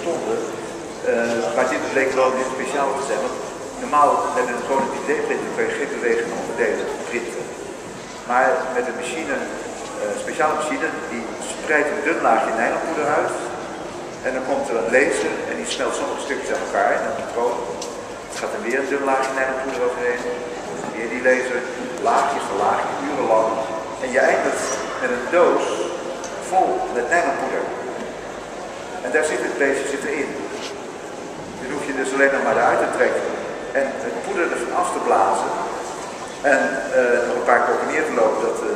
stonden. Uh, maar dit bleek wel heel speciaal te zijn. Want normaal met een gewone 3D-printer kun je geen bewegende onderdelen printen. Maar met een machine, een speciale machine, die spreidt een dun laagje nylonpoeder uit. En dan komt er een laser en die smelt sommige stukjes aan elkaar in een gaat er weer een dun laagje nylonpoeder overheen. Weer die laser, laagje voor laagje, urenlang. En je eindigt met een doos vol met nylonpoeder. Daar zit het laser zit erin. Dan hoef je dus alleen nog maar eruit te trekken en het poeder ervan af te blazen. En uh, nog een paar keer neer te lopen dat uh,